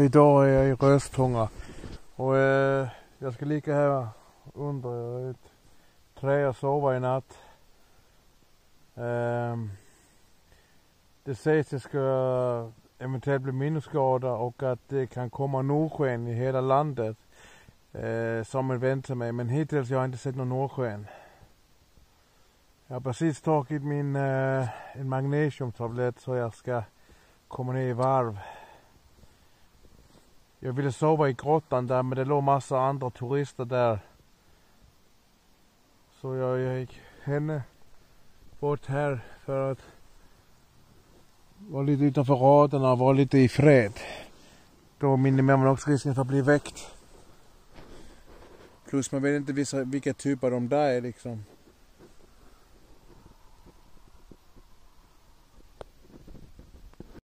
idag är jag i Röstånga. Och eh, jag ska ligga här under ett träd och sova i natt. Eh, det sägs att det ska eventuellt bli minusgrader och att det kan komma norrsken i hela landet. Eh, som en väntar mig. Men hittills jag har jag inte sett någon norrsken. Jag har precis tagit min eh, en magnesiumtablett så jag ska komma ner i varv. Jag ville sova i grottan där men det låg massa andra turister där. Så jag, gick henne bort här för att vara lite utanför raderna och vara lite i fred. Då minimerar man också risken för att bli väckt. Plus man vet inte vilka typer de där är liksom.